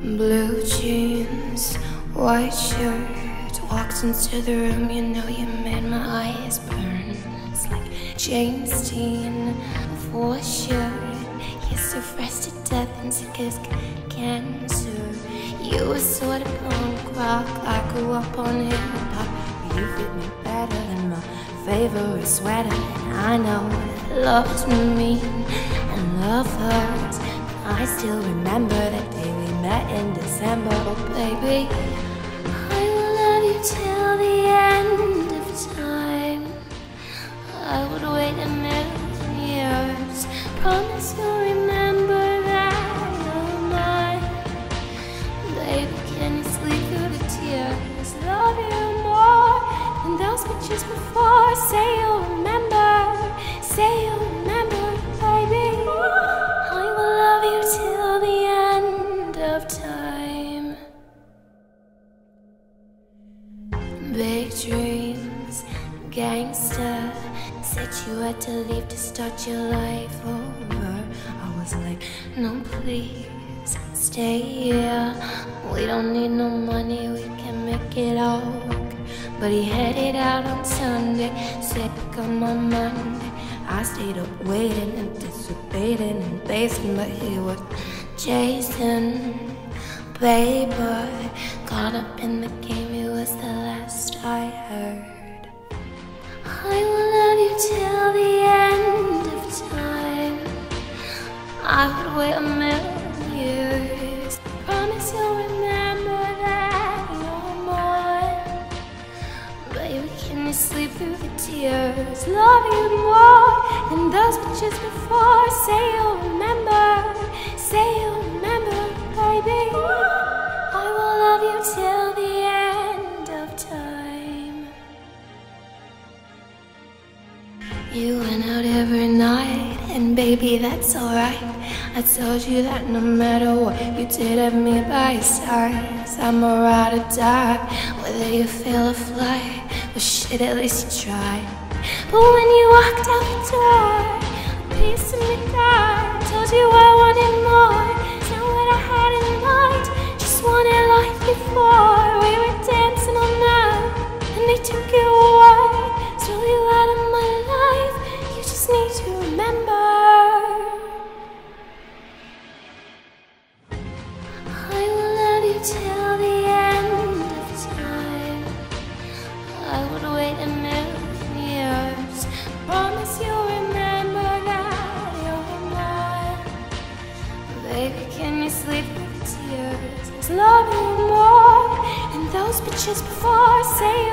Blue jeans, white shirt, walked into the room. You know you made my eyes burn. It's like James Dean, for sure. You're so fresh to death and sick as cancer. You were sort of punk rock. I grew up on hip hop. You fit me better than my favorite sweater. I know love's mean and love hurts. I still remember that day we met in December, oh baby. I will love you till the end of time. I would wait a million years. Promise those before. Say you'll remember. Say you'll remember, baby. I will love you till the end of time. Big dreams, gangster. Said you had to leave to start your life over. I was like, no, please stay here. We don't need no money, we can make it all. But he headed out on Sunday, said come on Monday. I stayed up waiting, anticipating and basing, but he was chasing paper. Caught up in the game, it was the last I heard. I will love you till the end of time. I would wait a million years. Promise you'll remember Can sleep through the tears? Love you more than those pictures before. Say you'll remember. Say you'll remember, baby. I will love you till the end of time. You went out every night, and baby, that's alright. I told you that no matter what you did, have me by your side. I'm a ride or die, whether you fail or fly. Well, shit, at least you tried. But when you walked out the door, a piece of me died. Told you I wanted more, till the end of time. I would wait a million years. Promise you'll remember that you're mine. Baby, can you sleep the tears? 'Cause love you more than those pictures before. Say